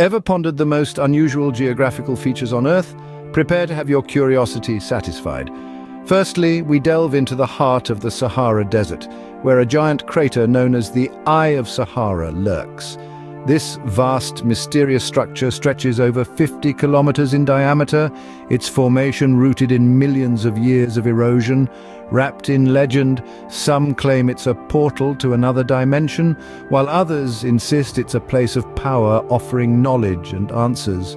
Ever pondered the most unusual geographical features on Earth? Prepare to have your curiosity satisfied. Firstly, we delve into the heart of the Sahara Desert, where a giant crater known as the Eye of Sahara lurks. This vast, mysterious structure stretches over 50 kilometers in diameter, its formation rooted in millions of years of erosion. Wrapped in legend, some claim it's a portal to another dimension, while others insist it's a place of power offering knowledge and answers.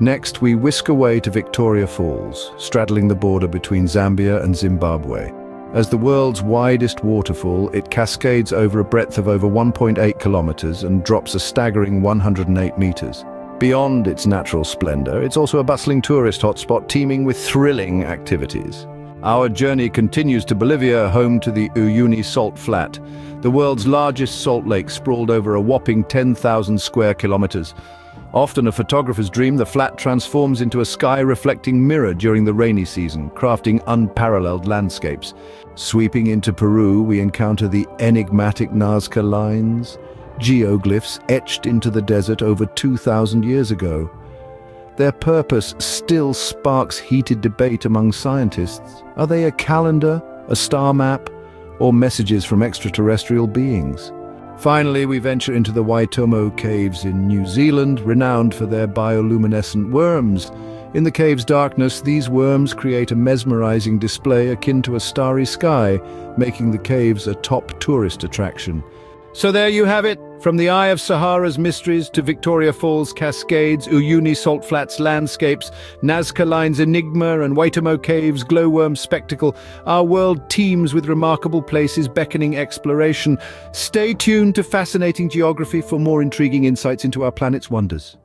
Next, we whisk away to Victoria Falls, straddling the border between Zambia and Zimbabwe. As the world's widest waterfall, it cascades over a breadth of over 1.8 kilometers and drops a staggering 108 meters. Beyond its natural splendor, it's also a bustling tourist hotspot teeming with thrilling activities. Our journey continues to Bolivia, home to the Uyuni Salt Flat, the world's largest salt lake sprawled over a whopping 10,000 square kilometers. Often a photographer's dream, the flat transforms into a sky-reflecting mirror during the rainy season, crafting unparalleled landscapes. Sweeping into Peru, we encounter the enigmatic Nazca lines, geoglyphs etched into the desert over 2,000 years ago. Their purpose still sparks heated debate among scientists. Are they a calendar, a star map, or messages from extraterrestrial beings? Finally, we venture into the Waitomo Caves in New Zealand, renowned for their bioluminescent worms. In the cave's darkness, these worms create a mesmerizing display akin to a starry sky, making the caves a top tourist attraction. So there you have it. From the Eye of Sahara's mysteries to Victoria Falls cascades, Uyuni Salt Flats landscapes, Nazca Line's enigma and Waitomo Caves glowworm spectacle, our world teems with remarkable places beckoning exploration. Stay tuned to Fascinating Geography for more intriguing insights into our planet's wonders.